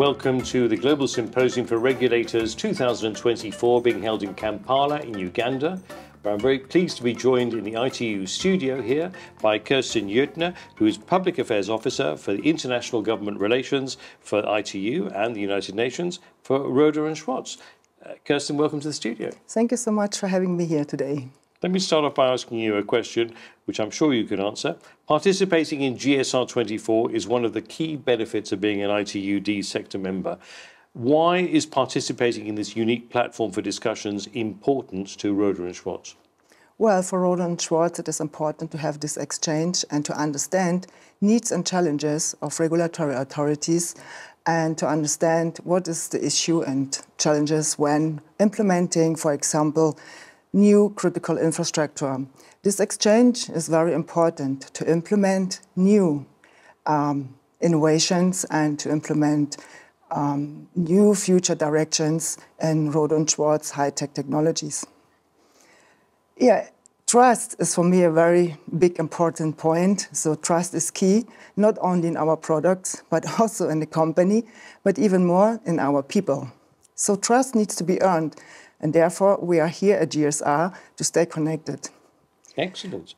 Welcome to the Global Symposium for Regulators 2024 being held in Kampala in Uganda. I'm very pleased to be joined in the ITU studio here by Kerstin Jüttner, who is Public Affairs Officer for the International Government Relations for ITU and the United Nations for Rohde and Schwarz. Uh, Kirsten, welcome to the studio. Thank you so much for having me here today. Let me start off by asking you a question, which I'm sure you can answer. Participating in GSR 24 is one of the key benefits of being an ITU-D sector member. Why is participating in this unique platform for discussions important to Rohde and Schwarz? Well, for Rohde and Schwarz, it is important to have this exchange and to understand needs and challenges of regulatory authorities and to understand what is the issue and challenges when implementing, for example, new critical infrastructure. This exchange is very important to implement new um, innovations and to implement um, new future directions in Rohde and Schwarz high-tech technologies. Yeah, trust is for me a very big important point. So trust is key, not only in our products, but also in the company, but even more in our people. So trust needs to be earned. And therefore, we are here at GSR to stay connected. Excellent.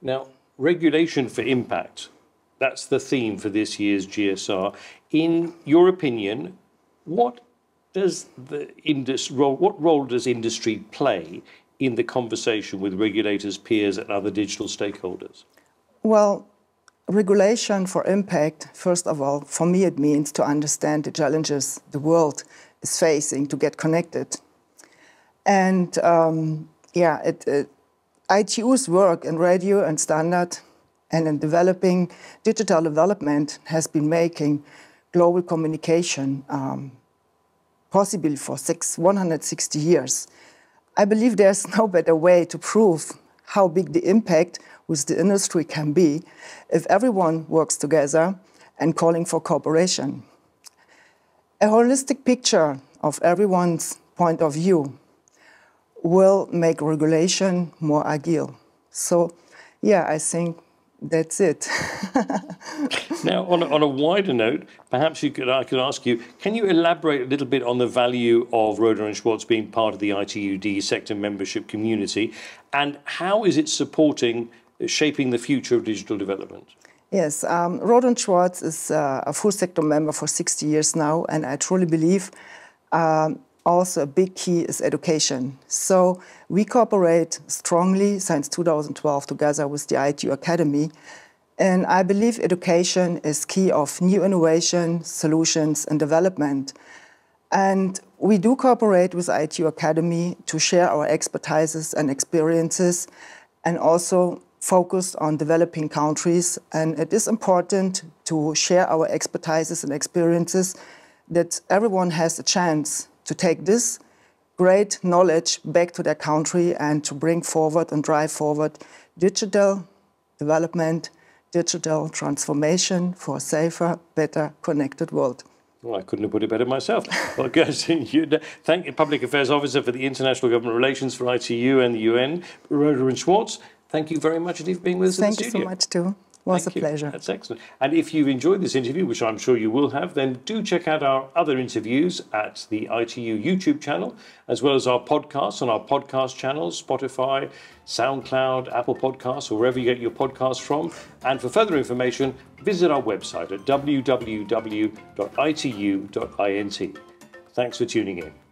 Now, regulation for impact, that's the theme for this year's GSR. In your opinion, what does the industry, what role does industry play in the conversation with regulators, peers, and other digital stakeholders? Well, regulation for impact, first of all, for me, it means to understand the challenges the world is facing to get connected and um, yeah, it, it, ITU's work in radio and standard and in developing digital development has been making global communication um, possible for six, 160 years. I believe there's no better way to prove how big the impact with the industry can be if everyone works together and calling for cooperation. A holistic picture of everyone's point of view will make regulation more agile. So, yeah, I think that's it. now, on a, on a wider note, perhaps you could, I could ask you, can you elaborate a little bit on the value of Rohde and Schwarz being part of the ITU-D sector membership community, and how is it supporting, shaping the future of digital development? Yes, um, and Schwarz is uh, a full sector member for 60 years now, and I truly believe um, also a big key is education. So we cooperate strongly since 2012 together with the ITU Academy. And I believe education is key of new innovation, solutions, and development. And we do cooperate with ITU Academy to share our expertises and experiences and also focus on developing countries. And it is important to share our expertises and experiences that everyone has a chance to take this great knowledge back to their country and to bring forward and drive forward digital development, digital transformation for a safer, better connected world. Well, I couldn't have put it better myself. Well, Kerstin, you thank you, Public Affairs Officer for the International Government Relations for ITU and the UN, Rohde and Schwarz. Thank you very much indeed for being with us Thank in the studio. Thank you so much too was Thank a you. pleasure. That's excellent. And if you've enjoyed this interview, which I'm sure you will have, then do check out our other interviews at the ITU YouTube channel, as well as our podcasts on our podcast channels, Spotify, SoundCloud, Apple Podcasts, or wherever you get your podcasts from. And for further information, visit our website at www.itu.int. Thanks for tuning in.